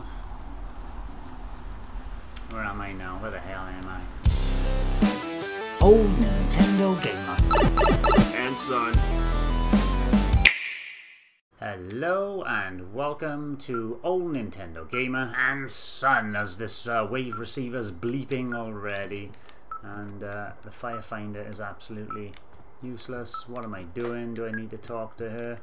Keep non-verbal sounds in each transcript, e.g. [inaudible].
north. Where am I now? Where the hell am I? Old Nintendo Gamer. And son. Hello and welcome to Old Nintendo Gamer and Son as this uh, wave receiver's bleeping already and uh, the firefinder is absolutely useless. What am I doing? Do I need to talk to her?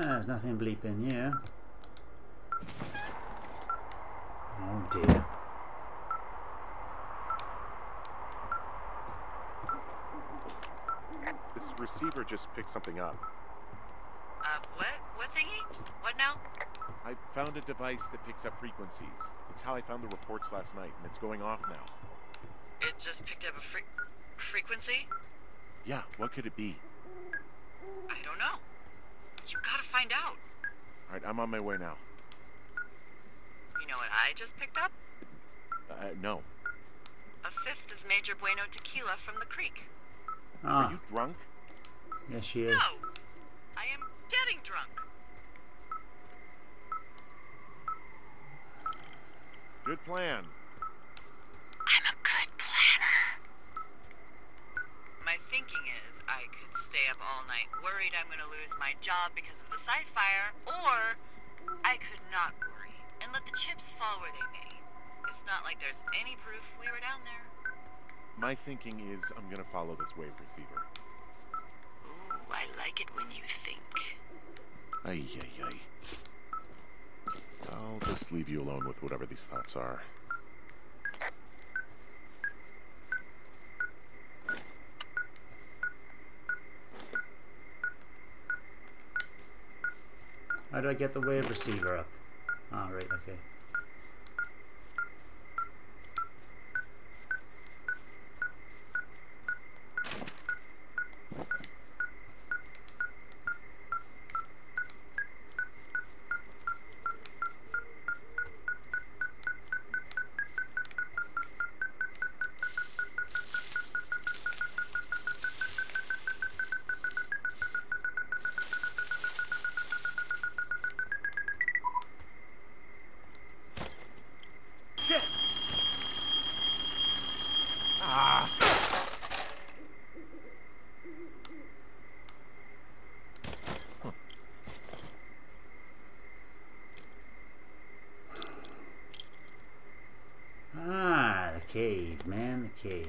Ah, there's nothing bleeping here. Oh dear. This receiver just picked something up. Uh, what? What thingy? What now? I found a device that picks up frequencies. It's how I found the reports last night, and it's going off now. It just picked up a fre frequency? Yeah, what could it be? I don't know. You gotta find out. Alright, I'm on my way now. You know what I just picked up? Uh, no. A fifth of Major Bueno tequila from the creek. Are Ah, you drunk? yes she is. No! I am getting drunk. Good plan. I'm a good planner. My thinking is I could stay up all night worried I'm gonna lose my job because of the site fire, or I could not worry and let the chips fall where they may. It's not like there's any proof we were down there. My thinking is I'm gonna follow this wave receiver. Ooh, I like it when you think. Ay, ay, ay. I'll just leave you alone with whatever these thoughts are. How do I get the wave receiver up? Ah, right, okay. Shit! Ah! Ah, the cave, man, the cave.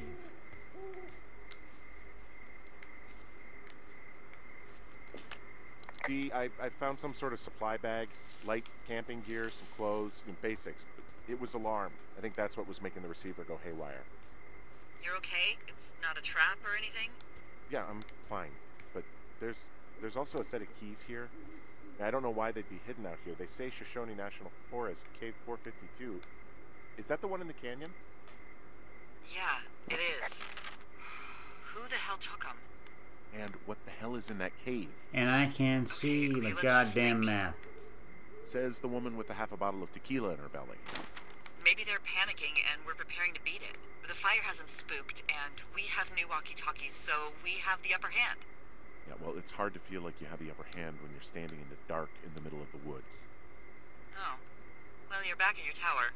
D, I, found some sort of supply bag, light camping gear, some clothes, and basics. It was alarmed. I think that's what was making the receiver go haywire. You're okay? It's not a trap or anything? Yeah, I'm fine. But there's there's also a set of keys here. And I don't know why they'd be hidden out here. They say Shoshone National Forest, Cave 452. Is that the one in the canyon? Yeah, it is. [sighs] Who the hell took them? And what the hell is in that cave? And I can't see okay, the goddamn think. map. Says the woman with a half a bottle of tequila in her belly. Maybe they're panicking and we're preparing to beat it. The fire has them spooked, and we have new walkie-talkies, so we have the upper hand. Yeah, well, it's hard to feel like you have the upper hand when you're standing in the dark in the middle of the woods. Oh. Well, you're back in your tower.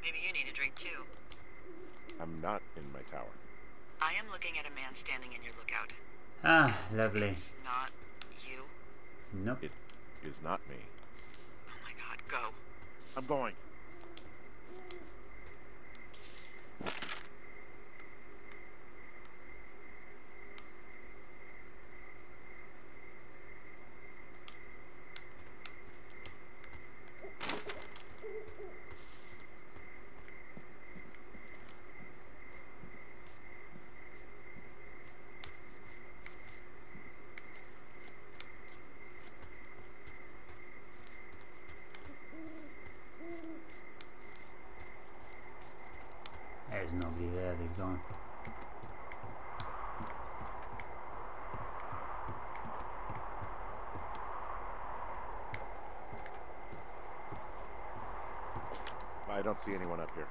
Maybe you need a drink too. I'm not in my tower. I am looking at a man standing in your lookout. Ah, lovely. It's not you. Nope. It is not me. Oh my god, go. I'm going. he's gone. I don't see anyone up here.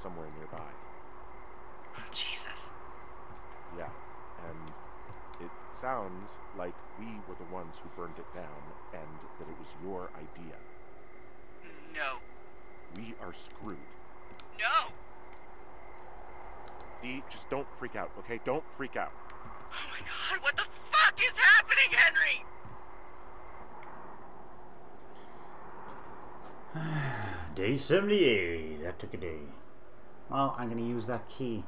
Somewhere nearby. Oh, Jesus. Yeah, and it sounds like we were the ones who burned it down and that it was your idea. No. We are screwed. No! Dee, just don't freak out, okay? Don't freak out. Oh my god, what the fuck is happening, Henry? [sighs] Day 78. That took a day. Well, I'm going to use that key.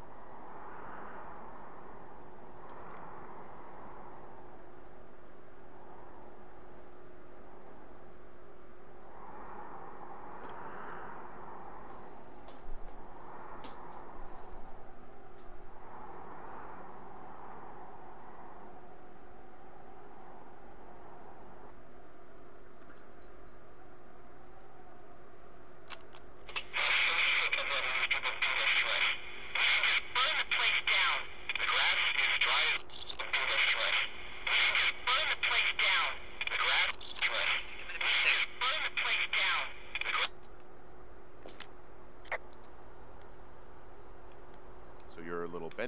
Burn the place down. The grass is dry as burn the place down. The grass is dry. I'm gonna be sick. Burn the place down. The gra- So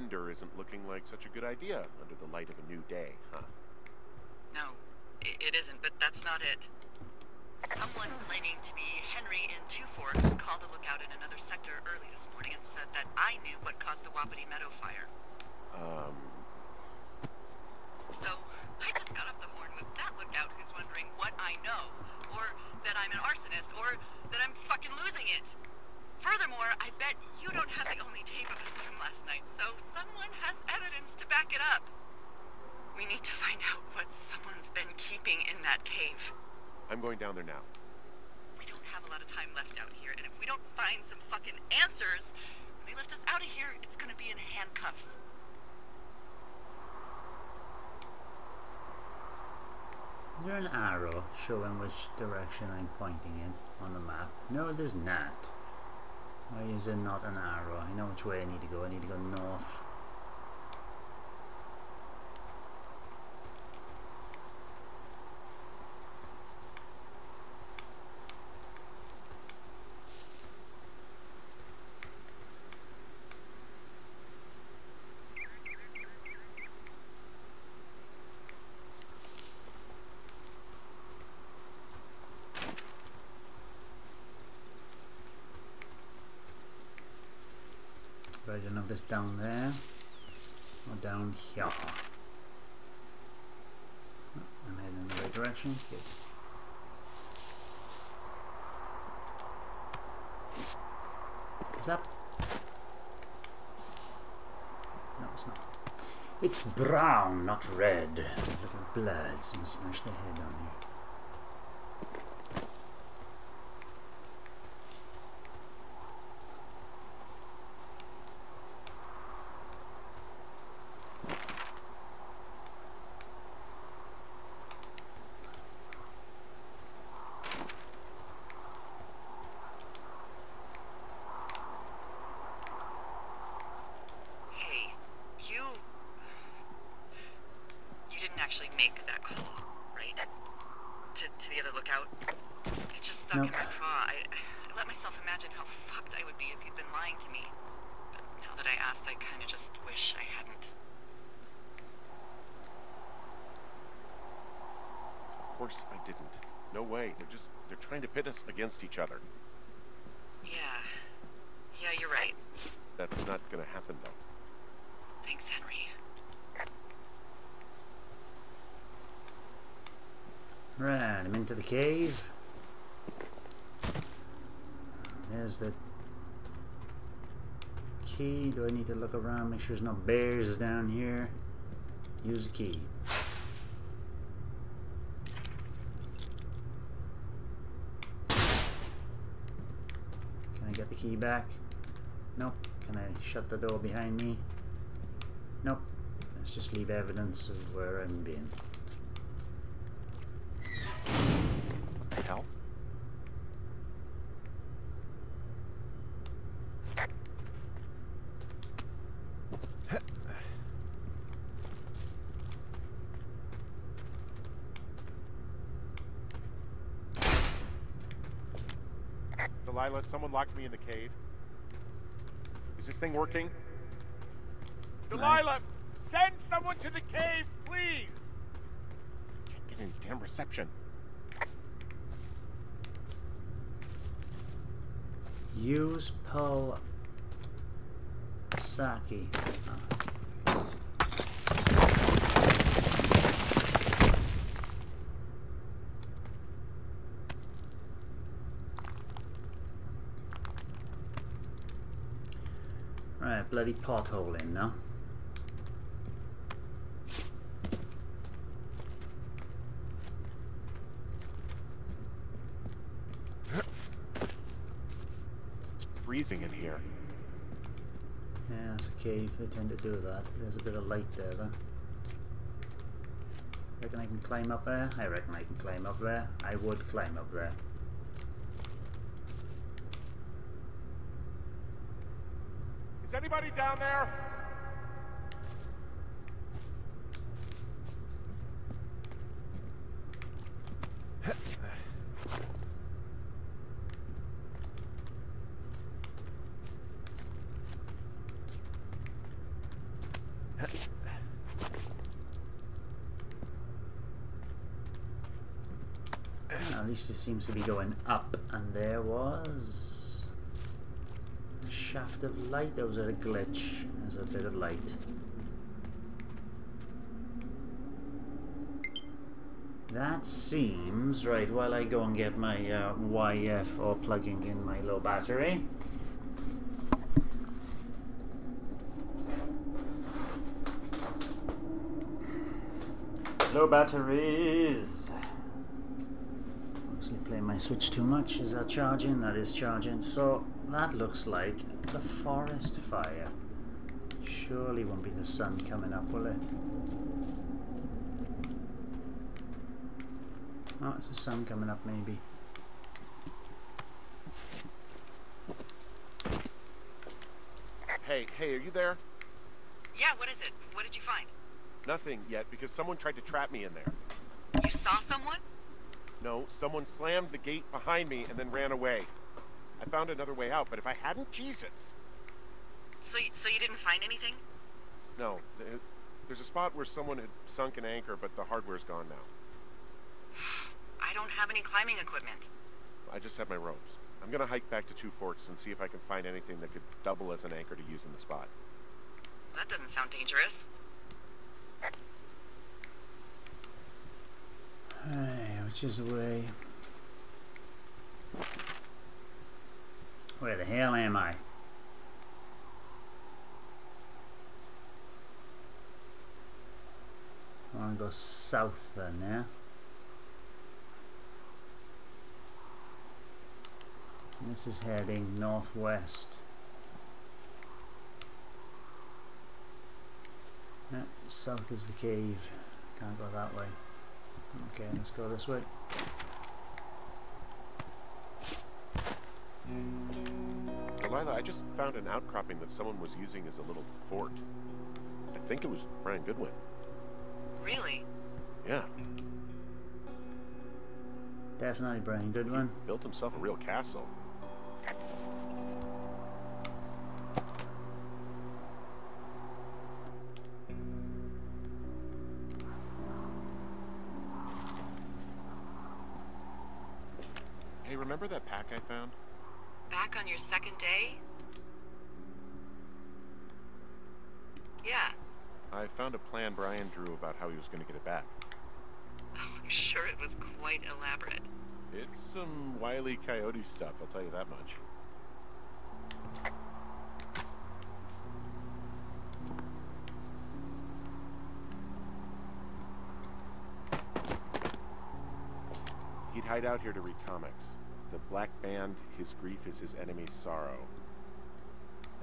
bender isn't looking like such a good idea under the light of a new day, huh? No, it isn't, but that's not it. Someone claiming to be Henry in Two Forks called a lookout in another sector early this morning and said that I knew what caused the Wapiti Meadow fire. Um, So I just got off the horn with that lookout who's wondering what I know, or that I'm an arsonist, or that I'm fucking losing it. Furthermore, I bet you don't have the only tape of us from last night, so someone has evidence to back it up. We need to find out what someone's been keeping in that cave. I'm going down there now. We don't have a lot of time left out here, and if we don't find some fucking answers, when they lift us out of here, it's gonna be in handcuffs. Is there an arrow showing which direction I'm pointing in on the map? No, there's not. Why is there not an arrow? I know which way I need to go. I need to go north. It's down there or down here. I'm heading in the right direction. Good. Is that? No, it's not. It's brown, not red. Little bloods and smash their head on me. Hey, you. You didn't actually make that call, right? To, to the other lookout? It just stuck No. in my craw. I, I let myself imagine how fucked I would be if you'd been lying to me. But now that I asked, I kinda just wish I hadn't. Of course I didn't. No way. They're just they're trying to pit us against each other. Yeah. Yeah, you're right. That's not gonna happen though. Thanks, Henry. Right, I'm into the cave. There's the key. Do I need to look around, make sure there's no bears down here? Use the key. Can I get the key back? Nope. Can I shut the door behind me? Nope. Let's just leave evidence of where I'm been. What the hell? Delilah, someone locked me in the cave. Is this thing working? Delilah, send someone to the cave, please! I Can't get any damn reception. Use pull Saki. Ah. Right, bloody pothole in now. It's freezing in here. Yeah, it's a cave. They tend to do that. There's a bit of light there, though. Reckon I can climb up there? I reckon I can climb up there. I would climb up there. Anybody down there? At least it seems to be going up, and there was shaft of light. There was a glitch. There's a bit of light. That seems right. While I go and get my uh, YF or plugging in my low battery. Low batteries. Mostly playing my Switch too much. Is that charging? That is charging. So that looks like the forest fire. Surely won't be the sun coming up, will it? Oh, it's the sun coming up, maybe. Hey, hey, are you there? Yeah, what is it? What did you find? Nothing yet because someone tried to trap me in there. You saw someone? No, someone slammed the gate behind me and then ran away. I found another way out, but if I hadn't, Jesus! So, you, so you didn't find anything? No, th- there's a spot where someone had sunk an anchor, but the hardware's gone now. I don't have any climbing equipment. I just have my ropes. I'm gonna hike back to Two Forks and see if I can find anything that could double as an anchor to use in the spot. That doesn't sound dangerous. Hey, which is the way? Where the hell am I? I want to go south then, yeah? This is heading northwest. Yeah, south is the cave. Can't go that way. Okay, let's go this way. Delilah, I just found an outcropping that someone was using as a little fort. I think it was Brian Goodwin. Really? Yeah, Definitely Brian Goodwin. built himself a real castle. Your second day? Yeah. I found a plan Brian drew about how he was going to get it back. Oh, I'm sure it was quite elaborate. It's some wily coyote stuff, I'll tell you that much. He'd hide out here to read comics. The Black Band, his grief is his enemy's sorrow.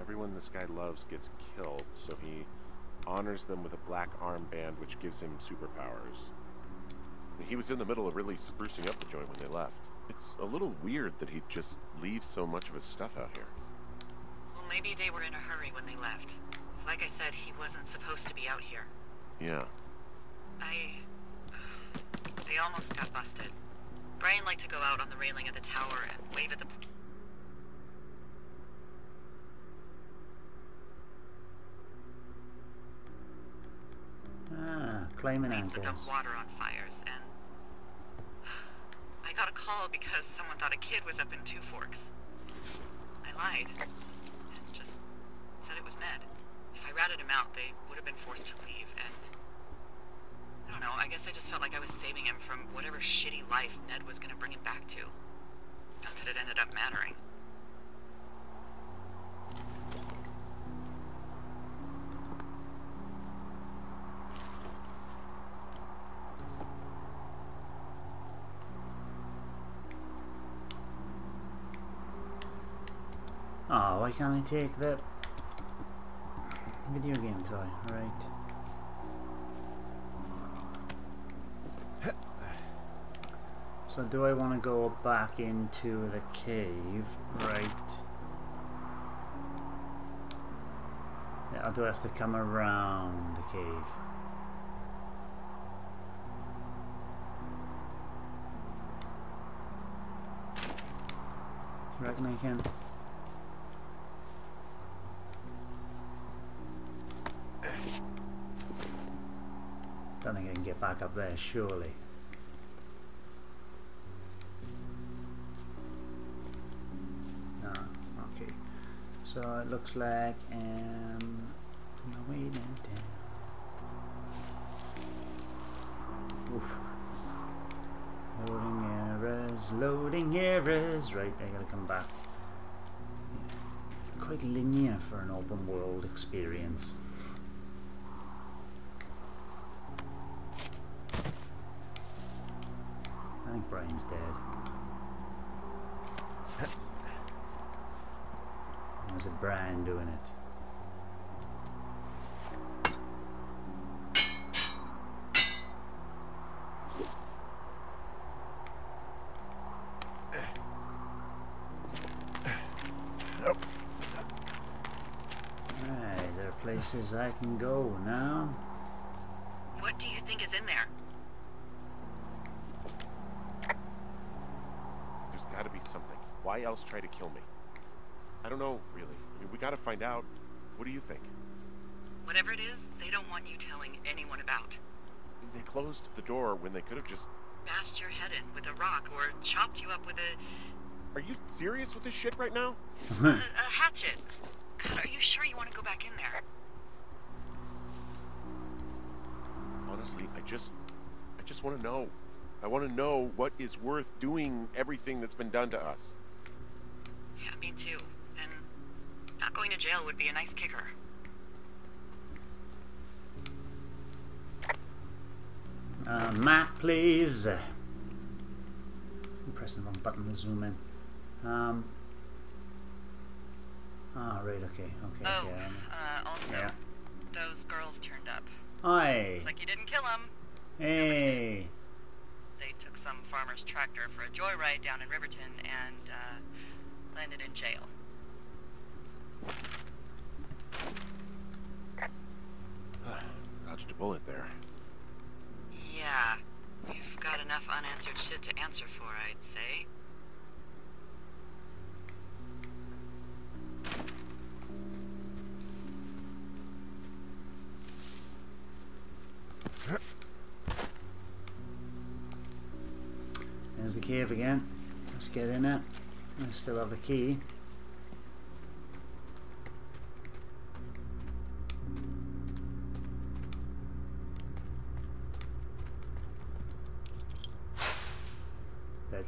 Everyone this guy loves gets killed, so he honors them with a black armband which gives him superpowers. He was in the middle of really sprucing up the joint when they left. It's a little weird that he'd just leave so much of his stuff out here. Well, maybe they were in a hurry when they left. Like I said, he wasn't supposed to be out here. Yeah. I... They almost got busted. Brian liked to go out on the railing of the tower and wave at the... Ah, claiming planes that dump water on fires, and... [sighs] I got a call because someone thought a kid was up in Two Forks. I lied. And just said it was Ned. If I ratted him out, they would have been forced to leave, and... I don't know, I guess I just felt like I was saving him from whatever shitty life Ned was gonna bring him back to. Not that it ended up mattering. Oh, why can't I take the video game toy? Right. So do I want to go back into the cave? Right. Yeah, or do I have to come around the cave? You reckon I can? Don't think I can get back up there, surely. So it looks like um no way. Oof. Loading errors, loading errors. Right, I gotta come back. Quite linear for an open world experience. I think Brian's dead. Or is it Brian doing it? Right, there are places I can go now. What do you think is in there? There's got to be something. Why else try to kill me? I don't know, really. I mean, we got to find out. What do you think? Whatever it is, they don't want you telling anyone about. They closed the door when they could have just. Bashed your head in with a rock or chopped you up with a, Are you serious with this shit right now? [laughs] a, a hatchet. God, are you sure you want to go back in there? Honestly, I just. I just want to know. I want to know what is worth doing everything that's been done to us. Yeah, me too. Not going to jail would be a nice kicker. Uh, map, please. I'm pressing the wrong button to zoom in. Um. Ah, right. Okay. Okay. Oh, okay. um, uh, also, Yeah. those girls turned up. Hi. Looks like you didn't kill them. Hey. They took some farmer's tractor for a joyride down in Riverton and uh, landed in jail. [sighs] Dodged a bullet there. Yeah, you've got enough unanswered shit to answer for, I'd say. There's the cave again. Let's get in it. I still have the key.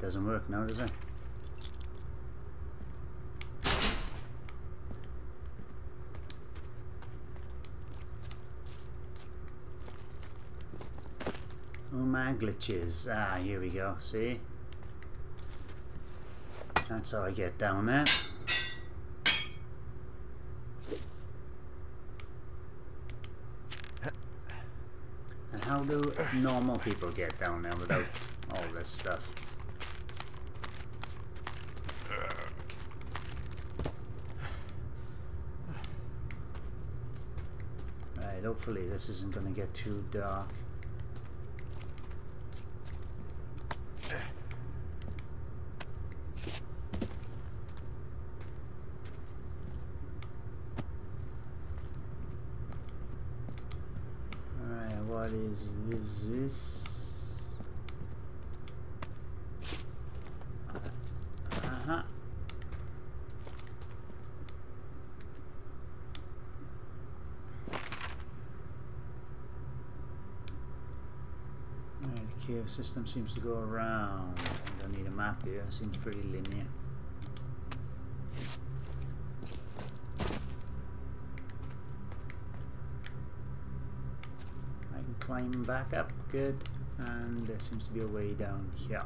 doesn't work now, does it? Oh my glitches. Ah, here we go, see? That's how I get down there. And how do normal people get down there without all this stuff? Hopefully this isn't going to get too dark. Alright, what is this? this? Uh-huh. Alright, the system seems to go around. I don't need a map here, it seems pretty linear. I can climb back up, good. And there seems to be a way down here.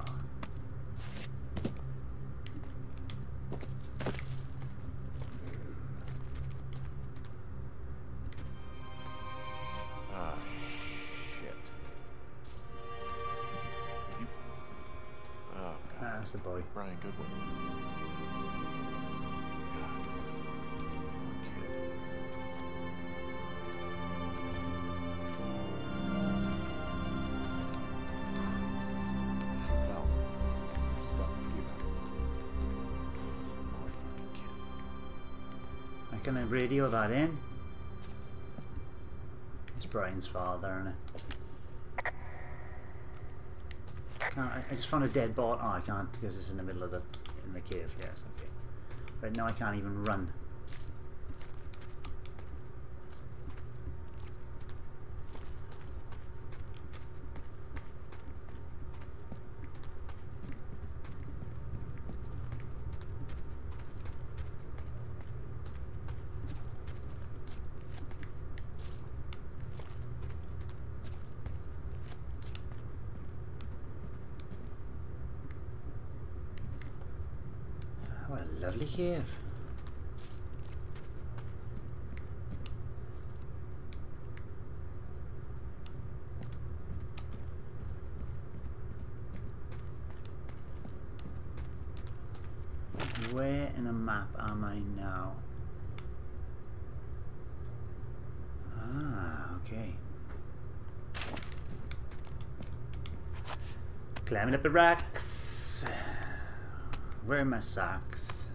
I radio that in? It's Brian's father? Can't, I, I just found a dead bot. Oh, I can't because it's in the middle of the in the cave. Yes, okay. Right now I can't even run. What a lovely cave. Where in the map am I now? Ah, okay. Climbing up the rocks. Where are my socks?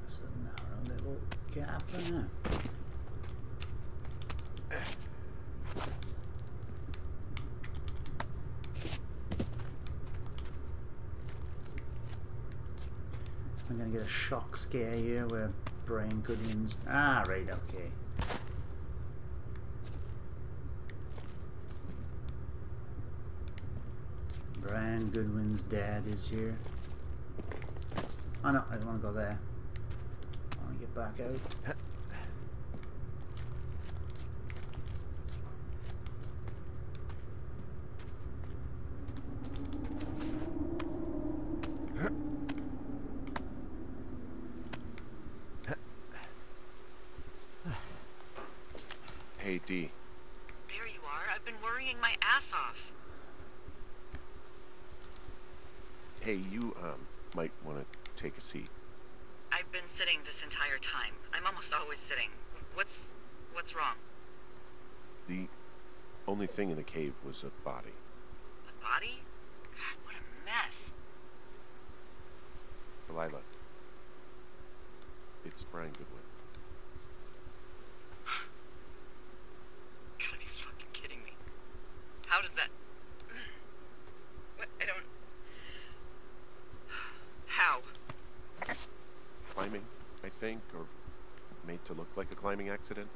There's a narrow little gap in there. I'm gonna get a shock scare you where Brian Goodwin's. Ah, right, okay. Brian Goodwin's dad is here. Oh no, I don't want to go there. I want to get back out. Hey, D. There you are. I've been worrying my ass off. Hey, you, um, might want to take a seat. I've been sitting this entire time. I'm almost always sitting. What's what's wrong? The only thing in the cave was a body. A body? God, what a mess. Delilah. It's Brian Goodwin. [sighs] Gotta be fucking kidding me. How does that? [clears throat] What? I don't. [sighs] How? Climbing, I think, or made to look like a climbing accident.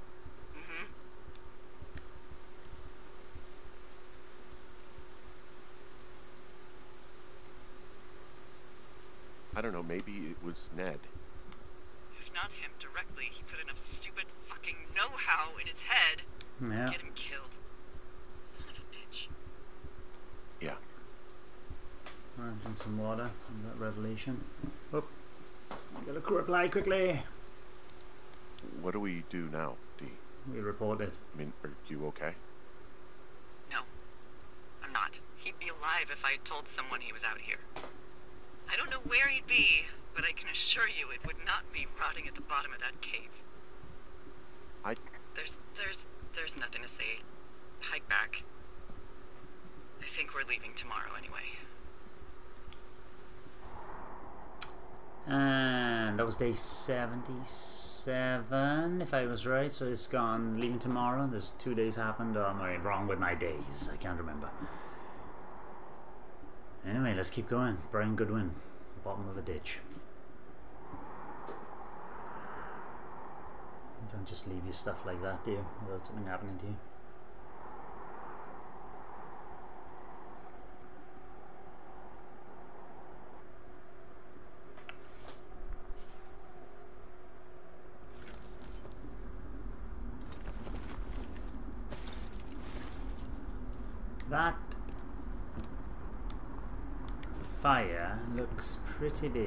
I don't know, maybe it was Ned. If not him directly, he put enough stupid fucking know-how in his head to get him killed. Son of a bitch. Yeah. Alright, drink some water. and that revelation. Oh. Get a reply quickly. What do we do now, D? We report it. I mean, are you okay? No, I'm not. He'd be alive if I had told someone he was out here. I don't know where he'd be, but I can assure you it would not be rotting at the bottom of that cave. I There's, there's, there's nothing to say. Hike back. I think we're leaving tomorrow anyway. And that was day 77, if I was right. So it's gone, leaving tomorrow. There's two days happened, or am I wrong with my days? I can't remember. Anyway, let's keep going. Brian Goodwin, bottom of a ditch. Don't just leave your stuff like that, do you? Without something happening to you. That fire looks pretty big.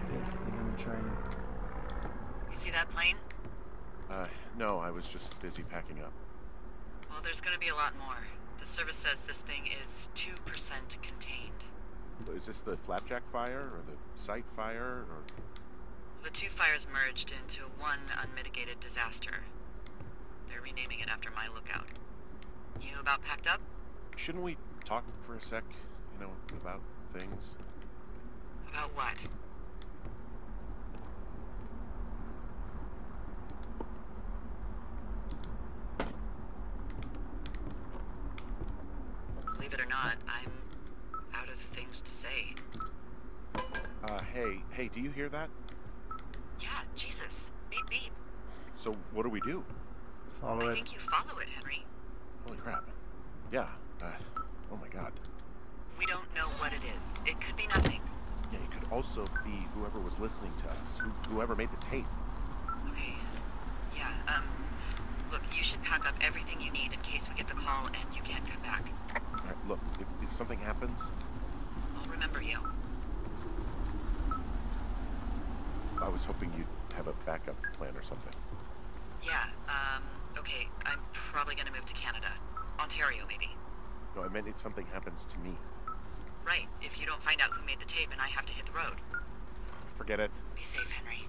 Okay, we're gonna You see that plane? uh no, I was just busy packing up. Well, there's gonna be a lot more. The service says this thing is 2% contained. Is this the flapjack fire or the site fire or The two fires merged into one unmitigated disaster. They're renaming it after my lookout. You about packed up? shouldn't we talk for a sec, you know, about things? About what? Believe it or not, I'm out of things to say. Uh hey, hey, do you hear that? Yeah, Jesus. Beep beep. So what do we do? Follow I it. think you follow it, Henry. Holy crap. Yeah. Uh oh my god. We don't know what it is. It could be nothing. Yeah, it could also be whoever was listening to us, who, whoever made the tape. Okay. Yeah, um, look, you should pack up everything you need in case we get the call and you can't come back. All right, look, if, if something happens, I'll remember you. I was hoping you'd have a backup plan or something. Yeah, okay, I'm probably gonna move to Canada. Ontario, maybe. No, I meant if something happens to me. Right, if you don't find out who made the tape and I have to hit the road. Forget it. Be safe, Henry.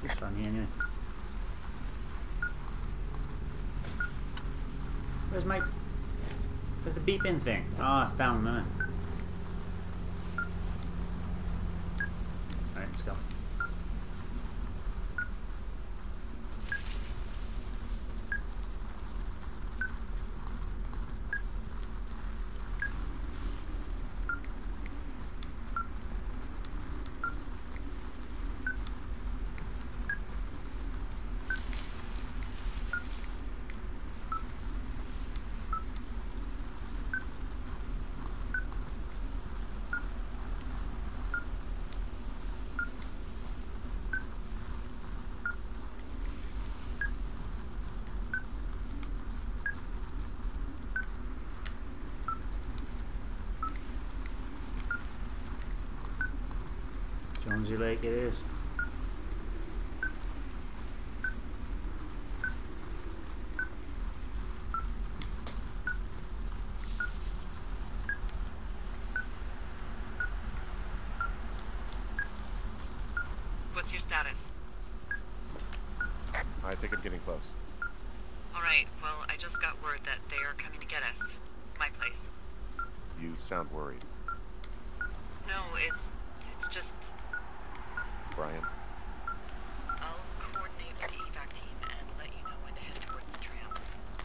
She's funny anyway. Where's my... Where's the beeping thing? Oh, it's down there. Alright, let's go. Jonesy Lake it is. What's your status? I think I'm getting close. Alright, well, I just got word that they are coming to get us. My place. You sound worried. No, it's, it's just, Brian, I'll coordinate with the evac team and let you know when to head towards the tram.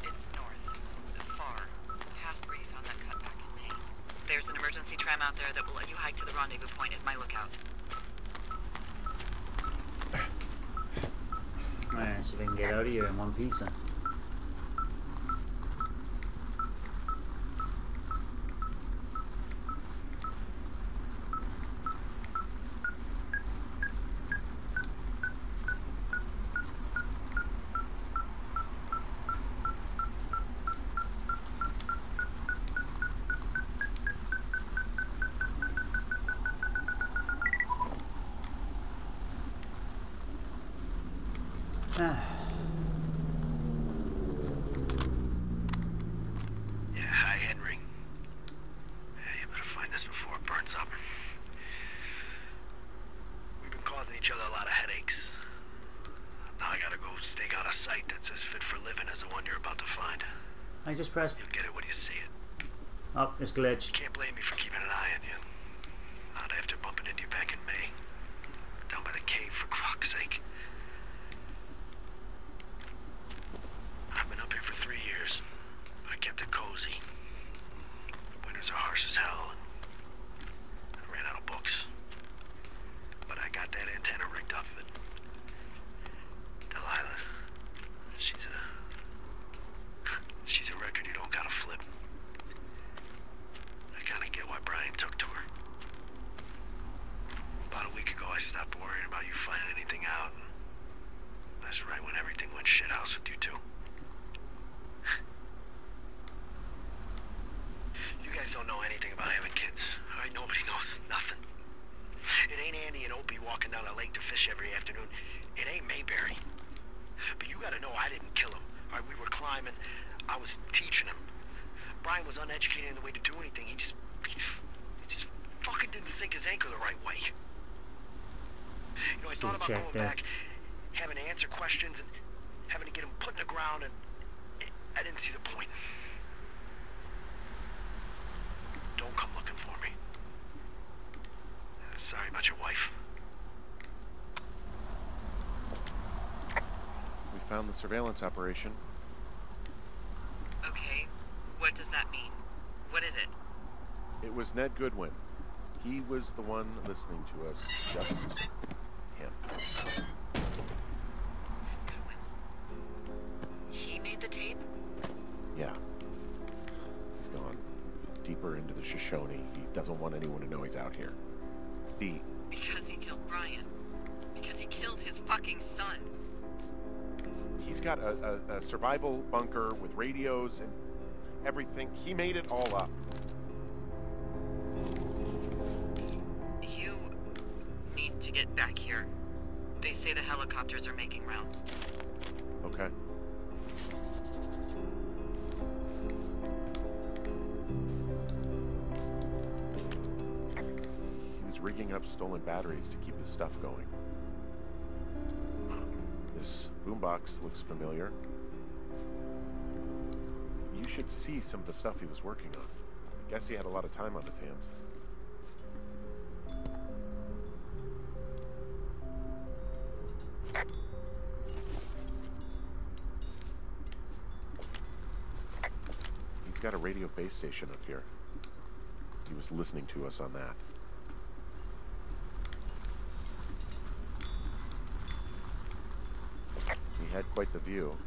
It's north, far, past where you found that cut back in May. There's an emergency tram out there that will let you hike to the rendezvous point at my lookout. Alright, see if I can get out of here in one piece then. Yeah, hi, Henry. Yeah, you better find this before it burns up. We've been causing each other a lot of headaches. Now I gotta go stake out a site that's as fit for living as the one you're about to find. I just pressed. You'll get it when you see it. Oh, it's glitched. Can't blame me for keeping an eye on you. Not after bumping into you back in May. Down by the cave, for Croc's sake. I've been up here for three years. I kept it cozy. Winters are harsh as hell. And I ran out of books. But I got that antenna rigged up. And Delilah, she's a... She's a record you don't gotta flip. I kinda get why Brian took to her. About a week ago, I stopped worrying about you finding anything out. That's right when everything went shithouse with you two. You guys don't know anything about having kids. All right, nobody knows nothing. It ain't Andy and Opie walking down a lake to fish every afternoon. It ain't Mayberry. But you gotta know I didn't kill him. All right, we were climbing. I was teaching him. Brian was uneducated in the way to do anything. He just, he just, he just fucking didn't sink his anchor the right way. You know, I thought about Should've going checked back, having to answer questions, and having to get him put in the ground, and it, I didn't see the point. Don't come looking for me. Uh, Sorry about your wife. We found the surveillance operation. Okay, what does that mean? What is it? It was Ned Goodwin. He was the one listening to us. Just him. He made the tape? Yeah. He's gone deeper into the Shoshone. He doesn't want anyone to know he's out here. The Because he killed Brian. Because he killed his fucking son. He's got a, a, a survival bunker with radios and everything. He made it all up. You need to get back here. They say the helicopters are making rounds. Okay. He was rigging up stolen batteries to keep his stuff going. This boombox looks familiar. You should see some of the stuff he was working on. I guess he had a lot of time on his hands. He's got a radio base station up here. He was listening to us on that. Had quite the view.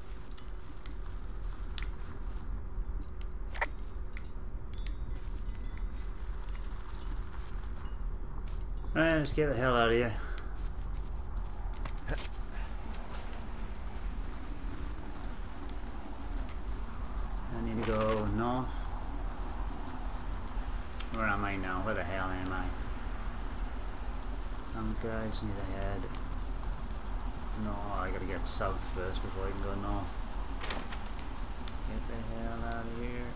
Alright, let's get the hell out of here. I need to go north. Where am I now? Where the hell am I? Um, guys, need to head. No, I gotta get south first before I can go north. Get the hell out of here.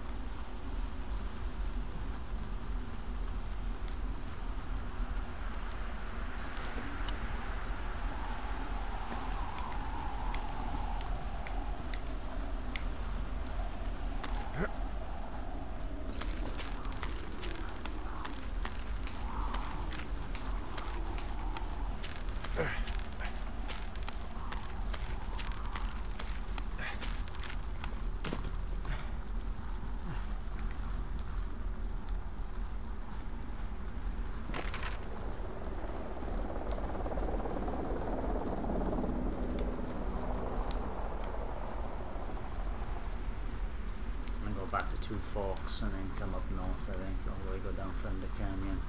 Back to Two Forks and then come up north, I think, or we go down Thunder Canyon.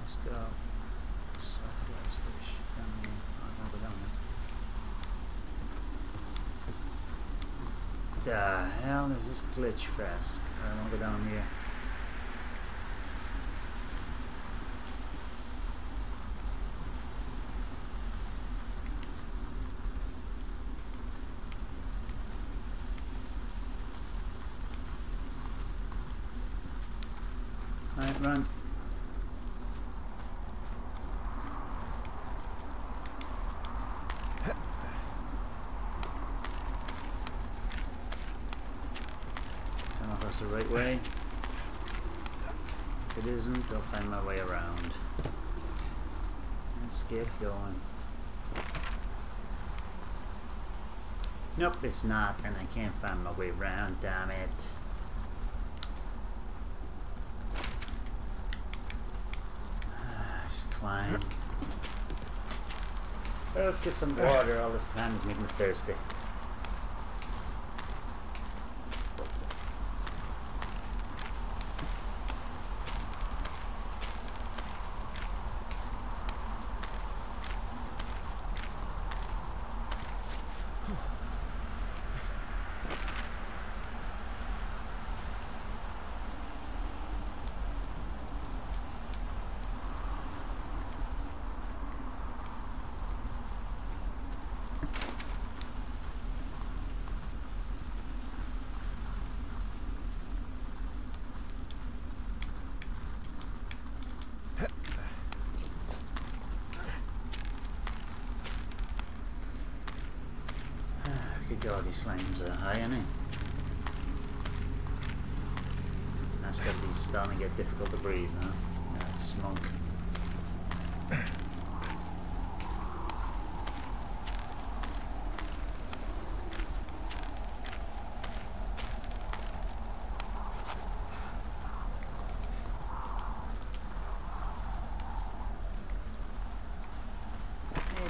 Let's go southwest-ish. I'm gonna go down there. The hell is this glitch fest? I wanna go down here. Run, run. Don't know if the right way. If it isn't, I'll find my way around. Let's get going. Nope, it's not, and I can't find my way around, damn it. Ah, just climb. Let's get some water, all this time is making me thirsty. Good God, are high, ain't they? That's gotta be starting to get difficult to breathe, huh? Yeah, smoke.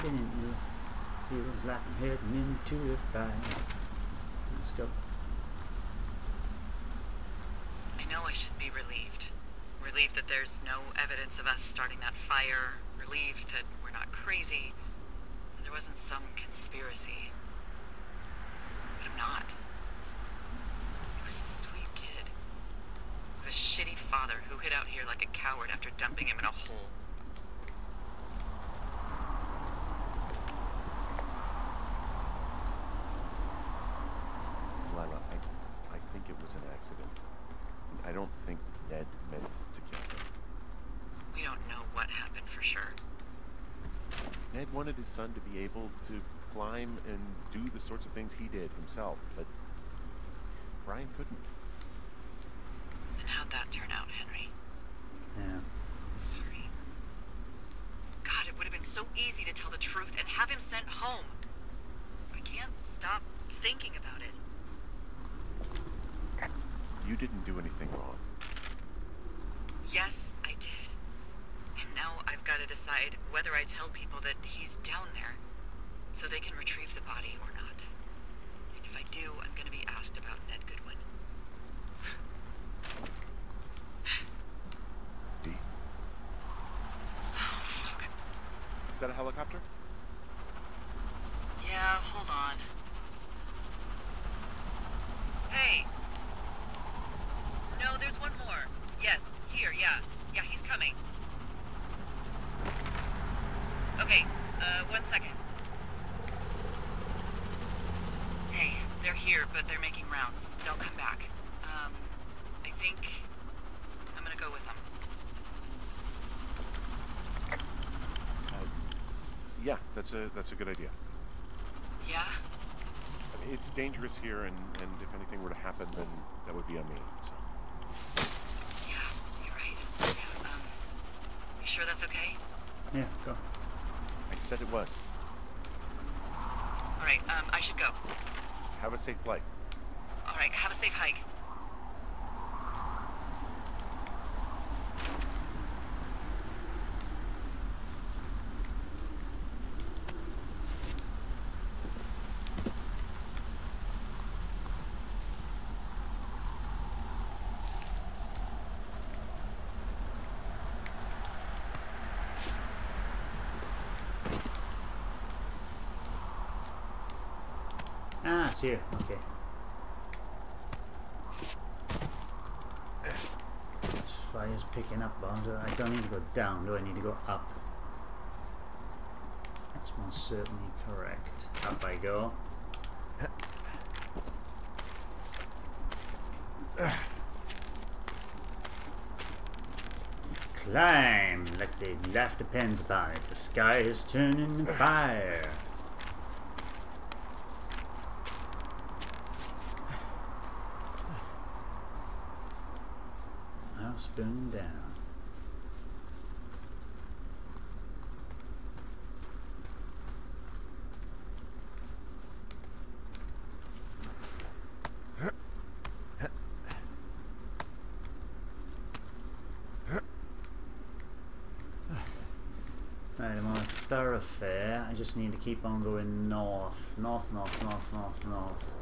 Into feels like I'm heading into the fire. Let's go. I know I should be relieved. Relieved that there's no evidence of us starting that fire. Relieved that we're not crazy. And there wasn't some conspiracy. But I'm not. He was a sweet kid. With a shitty father who hid out here like a coward after dumping him in a hole. Lila, I, I think it was an accident. I don't think Ned meant to kill him. We don't know what happened for sure. Ned wanted his son to be able to climb and do the sorts of things he did himself, but Brian couldn't. And how'd that turn out, Henry? Yeah. Sorry. God, it would have been so easy to tell the truth and have him sent home. I can't stop thinking about it. You didn't do anything wrong. Yes, I did. And now I've got to decide whether I tell people that he's down there so they can retrieve the body or not. And if I do, I'm going to be asked about Ned Goodwin. [sighs] D. [sighs] Oh, Is that a helicopter? Yeah, hold on. Hey! No, there's one more. Yes, here, yeah. Yeah, he's coming. Okay, uh, one second. Hey, they're here, but they're making rounds. They'll come back. Um, I think I'm gonna go with them. Uh, yeah, that's a that's a good idea. Yeah? I mean, it's dangerous here, and, and if anything were to happen, then that would be on me. So. Yeah, you're right. Yeah, um, you sure that's okay? Yeah, go. Said it was. Alright, um, I should go. Have a safe flight. Alright, have a safe hike. Ah, here. Okay. This fire's picking up, but I don't need to go down, do I need to go up? That's most certainly correct. Up I go. Climb like the life depends upon it. The sky is turning fire. Burning down. [sighs] Thorofare. I just need to keep on going north. North, north, north, north, north.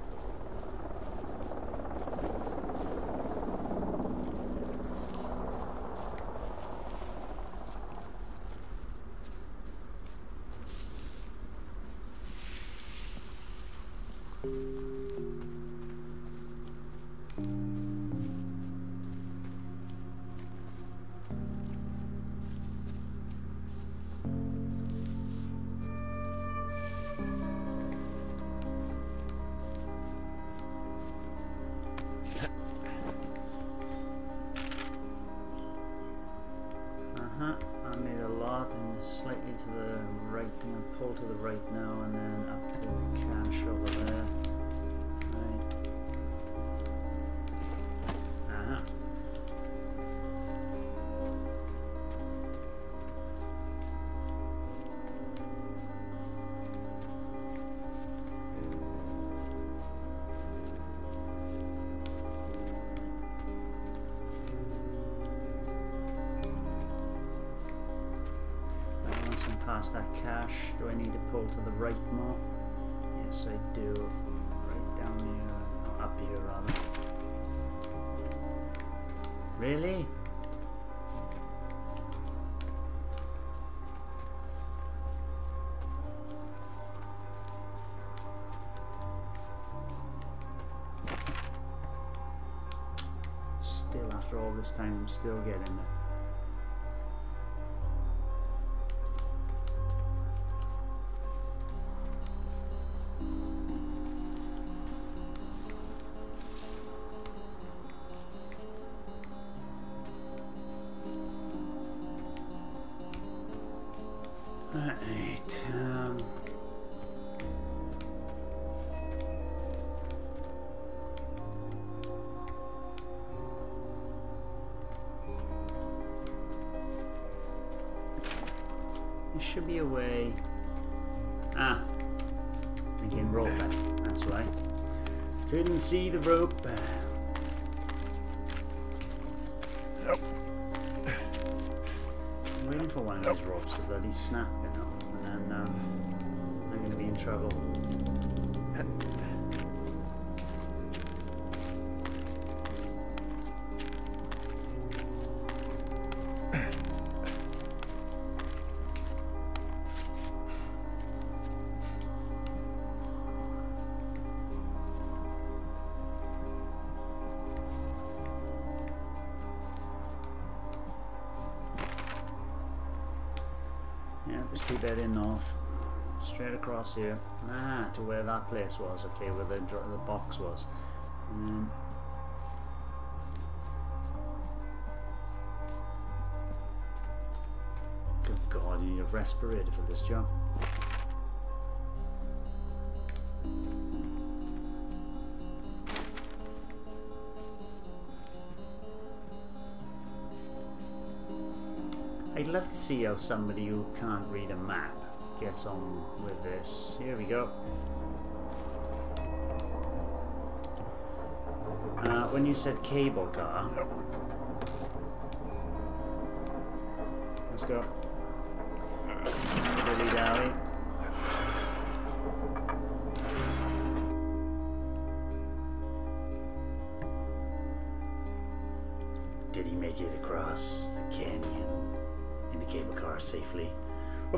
Pull to the right more? Yes, I do. Right down here, up here rather. Really? Still, after all this time, I'm still getting it. Couldn't see. I'm waiting for one of these ropes to bloody snap, you know, and then um, I'm going to be in trouble. Yeah, just keep heading north. Straight across here. Ah, to where that place was. Okay, where the, the box was. Then... Good God, you need a respirator for this job. Love to see how somebody who can't read a map gets on with this. Here we go. Uh, when you said cable car, let's go.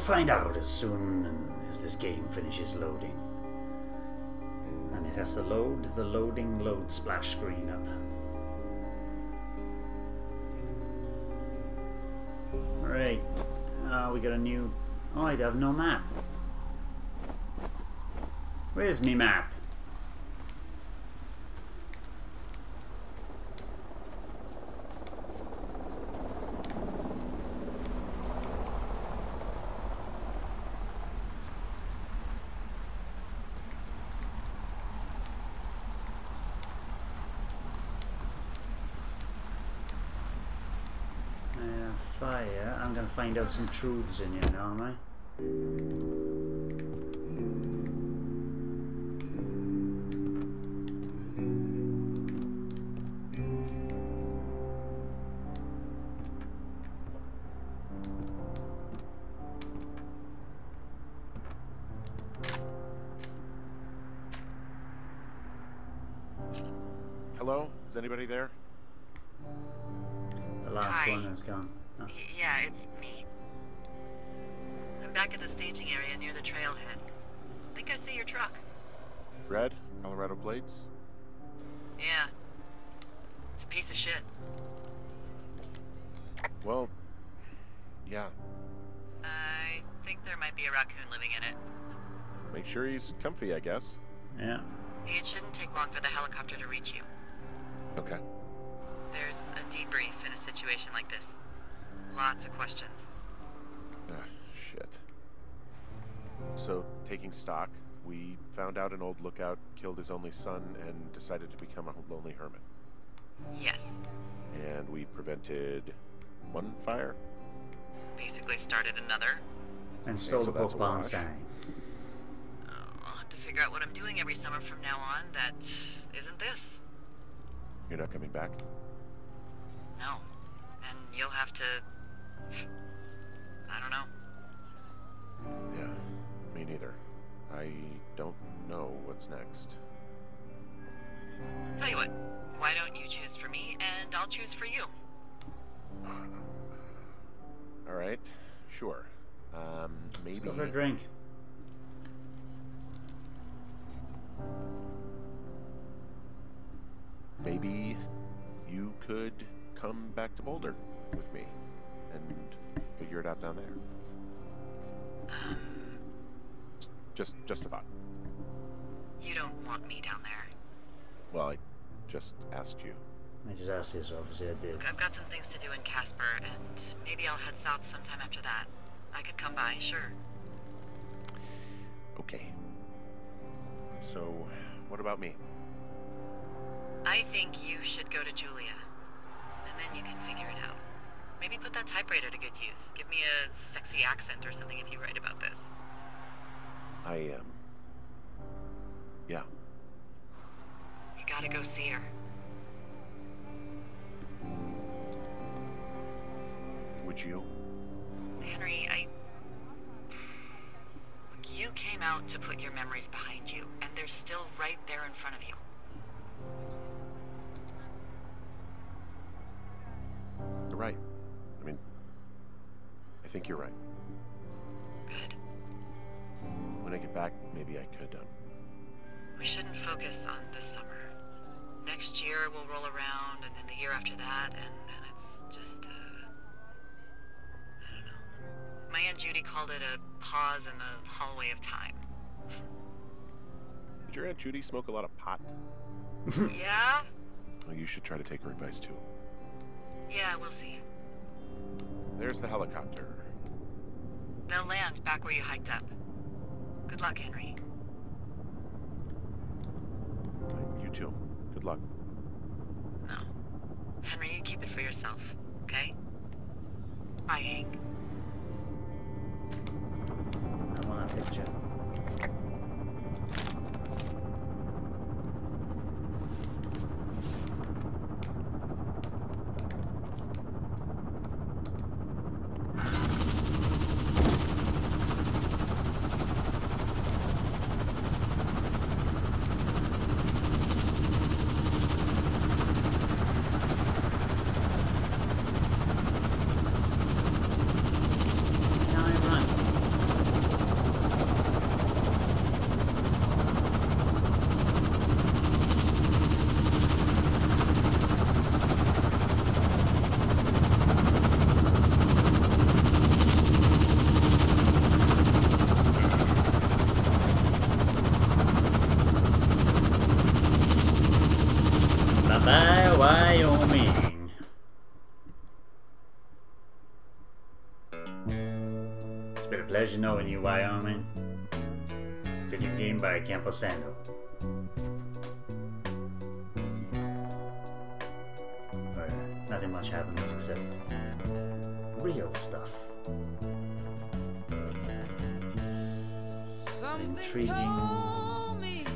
Find out as soon as this game finishes loading. And it has to load the loading load splash screen up. Right. Uh, we got a new. Oh, I have no map. Where's me map? Fire, I'm gonna find out some truths in you now, am I? Make comfy, I guess. Yeah. It shouldn't take long for the helicopter to reach you. Okay. There's a debrief in a situation like this. Lots of questions. Ah, shit. So, taking stock, we found out an old lookout killed his only son and decided to become a lonely hermit. Yes. And we prevented one fire? Basically started another. And stole so the that's a Pokemon sign. Oh, I'll have to figure out what I'm doing every summer from now on that isn't this. You're not coming back? No. And you'll have to. I don't know. Yeah, me neither. I don't know what's next. Tell you what, why don't you choose for me and I'll choose for you? [laughs] All right, sure. Um, maybe. Let's go for a drink. Maybe you could come back to Boulder with me and figure it out down there. Um, Just, just a thought. you don't want me down there. Well, I just asked you. I just asked you, so obviously I did. Look, I've got some things to do in Casper, and maybe I'll head south sometime after that. I could come by, sure. Okay. So, what about me? I think you should go to Julia, and then you can figure it out. Maybe put that typewriter to good use. Give me a sexy accent or something if you write about this. I am. yeah. You gotta go see her. Would you? Henry, I. You came out to put your memories behind you, and they're still right there in front of you. You're right. I mean, I think you're right. Good. When I get back, maybe I could. Um, We shouldn't focus on this summer. Next year will roll around, and then the year after that, and then it's just, uh. I don't know. My Aunt Judy called it a pause in the hallway of time. did your Aunt Judy smoke a lot of pot? [laughs] yeah? Well, you should try to take her advice too. Yeah, we'll see. There's the helicopter. They'll land back where you hiked up. Good luck, Henry. You too. Good luck. No. Henry, you keep it for yourself, okay? Bye, Hank. Picture. Can I run? Bye bye, Wyoming. It's been a pleasure knowing you, Wyoming. Video game by Campo Santo. Where nothing much happens except real stuff. Intriguing.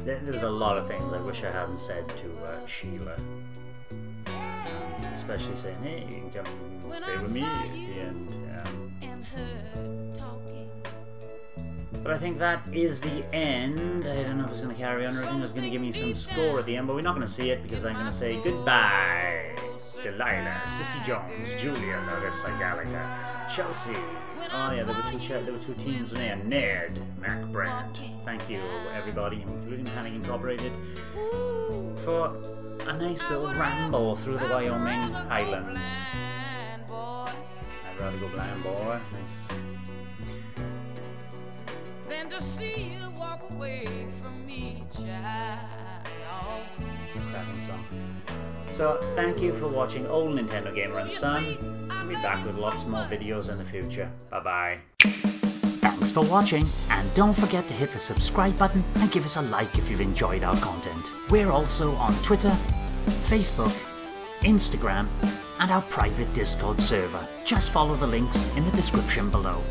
There, there's a lot of things I wish I hadn't said to uh, Sheila. Especially saying, hey, you can come stay with me at the end. Um, but I think that is the end. I don't know if it's going to carry on or anything. It's going to give me some score at the end, but we're not going to see it because I'm going to say goodbye. Delilah, Cissy Jones, Julia, Larissa Gallagher, Chelsea. Oh yeah, there were two there were two teens there. Ned, Mac Brandt. Thank you everybody, including Panic Incorporated, for a nice little ramble through the Wyoming Highlands. I'd rather go blind, boy. Nice. See you walk away from me, child. cracking song. So, thank you for watching Old Nintendo Gamer and Son. I'll be back with lots more videos in the future. Bye bye. Thanks for watching, and don't forget to hit the subscribe button and give us a like if you've enjoyed our content. We're also on Twitter, Facebook, Instagram, and our private Discord server. Just follow the links in the description below.